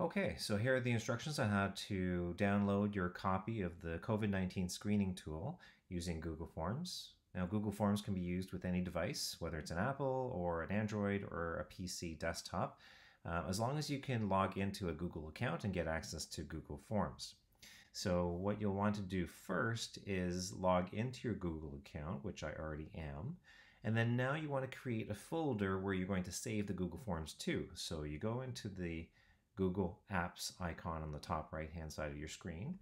Okay, so here are the instructions on how to download your copy of the COVID-19 screening tool using Google Forms. Now, Google Forms can be used with any device, whether it's an Apple or an Android or a PC desktop, uh, as long as you can log into a Google account and get access to Google Forms. So what you'll want to do first is log into your Google account, which I already am. And then now you want to create a folder where you're going to save the Google Forms to. So you go into the Google Apps icon on the top right hand side of your screen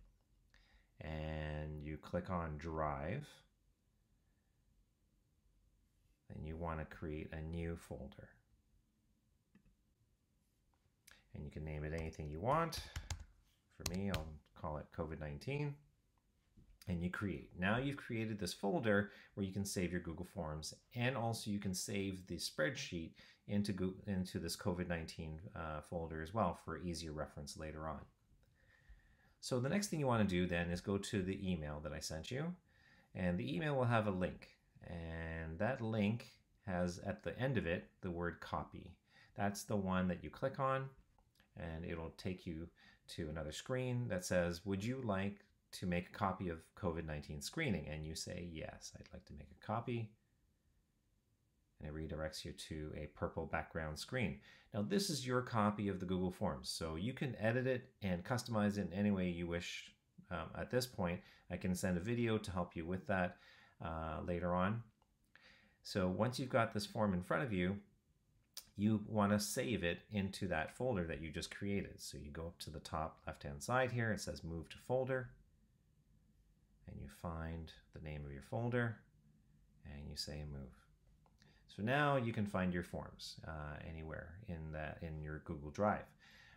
and you click on Drive and you want to create a new folder. And you can name it anything you want. For me, I'll call it COVID-19 and you create. Now you've created this folder where you can save your Google Forms and also you can save the spreadsheet into, Google, into this COVID-19 uh, folder as well for easier reference later on. So the next thing you want to do then is go to the email that I sent you and the email will have a link and that link has at the end of it the word copy. That's the one that you click on and it'll take you to another screen that says, would you like to make a copy of COVID-19 screening? And you say, yes, I'd like to make a copy. And it redirects you to a purple background screen. Now this is your copy of the Google Forms. So you can edit it and customize it in any way you wish um, at this point. I can send a video to help you with that uh, later on. So once you've got this form in front of you, you want to save it into that folder that you just created. So you go up to the top left-hand side here, it says move to folder, and you find the name of your folder, and you say move. So now you can find your forms uh, anywhere in that in your Google Drive.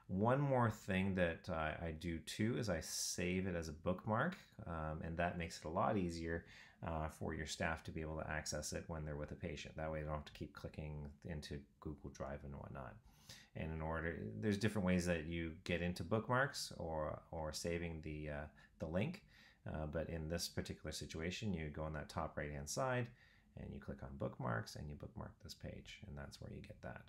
One more thing that uh, I do too is I save it as a bookmark, um, and that makes it a lot easier uh, for your staff to be able to access it when they're with a patient. That way they don't have to keep clicking into Google Drive and whatnot. And in order, there's different ways that you get into bookmarks or, or saving the, uh, the link. Uh, but in this particular situation, you go on that top right hand side and you click on bookmarks and you bookmark this page and that's where you get that.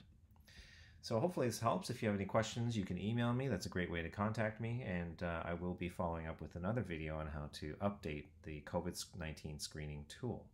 So hopefully this helps. If you have any questions, you can email me. That's a great way to contact me. And uh, I will be following up with another video on how to update the COVID-19 screening tool.